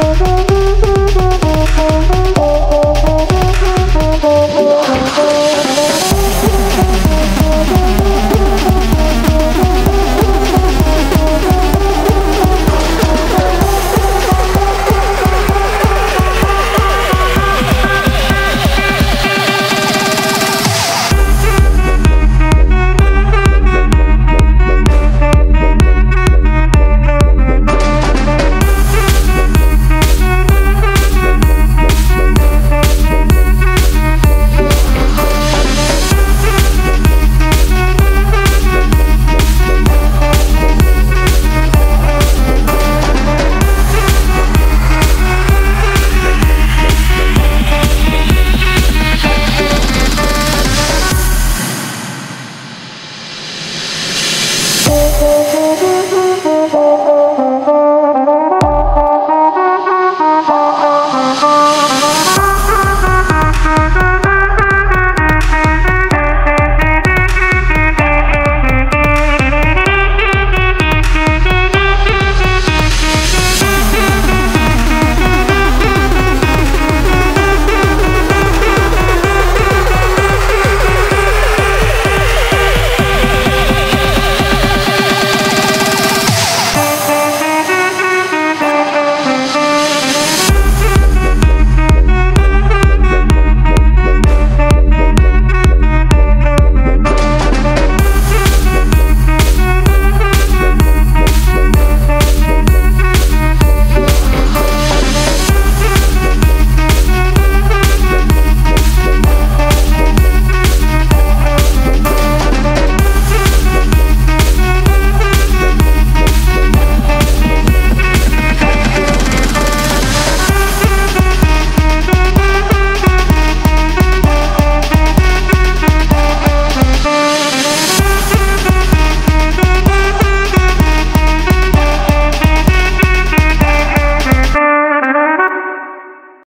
Bye.